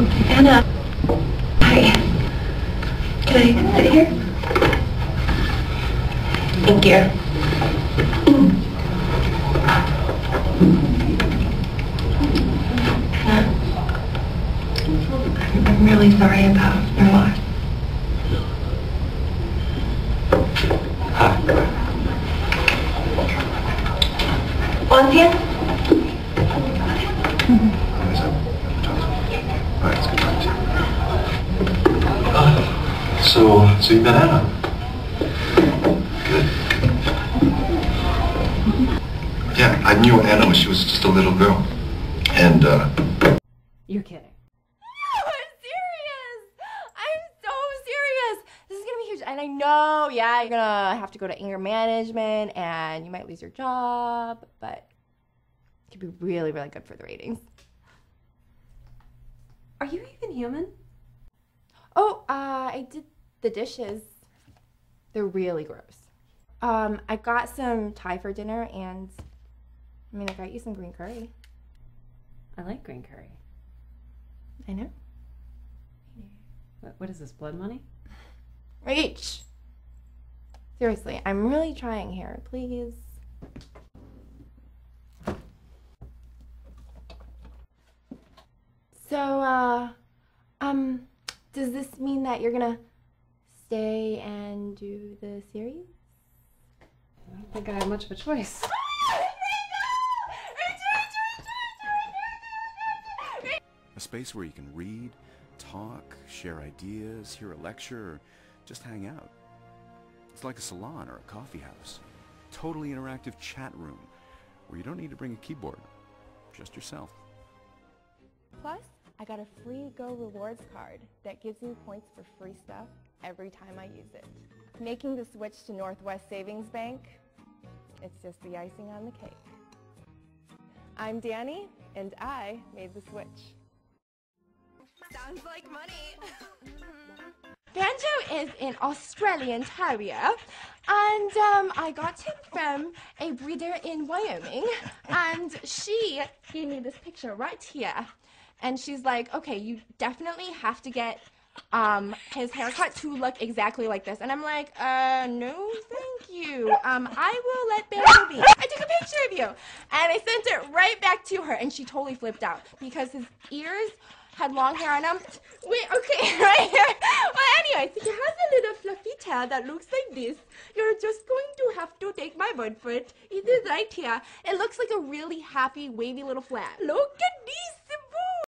Anna. Hi. Can I sit here? Thank you. I'm really sorry about your loss. Lancia? Alright, mm-hmm it's good talking to you. Uh, so, so you met Anna? Good. Yeah, I knew Anna when she was just a little girl. And, uh, You're kidding. No, I'm serious. I'm so serious. This is gonna be huge, and I know, yeah, you're gonna have to go to anger management, and you might lose your job, but it could be really, really good for the ratings. Are you even human? Oh, uh, I did the dishes. They're really gross. Um, I got some Thai for dinner, and I mean, I got you some green curry. I like green curry. I know. What, what is this, blood money? Reach. Seriously, I'm really trying here. Please. So, uh, um, does this mean that you're gonna stay and do the series? I don't think I have much of a choice. Oh, a space where you can read, talk, share ideas, hear a lecture, or just hang out. It's like a salon or a coffee house. Totally interactive chat room where you don't need to bring a keyboard. Just yourself. Plus, I got a free Go Rewards card that gives me points for free stuff every time I use it. Making the switch to Northwest Savings Bank, it's just the icing on the cake. I'm Danny, and I made the switch. Sounds like money. Banjo is an Australian Terrier, and um, I got him from a breeder in Wyoming, and she gave me this picture right here, and she's like, "Okay, you definitely have to get um, his haircut to look exactly like this," and I'm like, "Uh, no, thank you. Um, I will let Banjo be." I took a picture of you, and I sent it right back to her, and she totally flipped out because his ears had long hair on him. Wait, okay, right here. Well, anyways, he has a little fluffy tail that looks like this. You're just going to have to take my word for it. It is right here. It looks like a really happy, wavy little flag. Look at this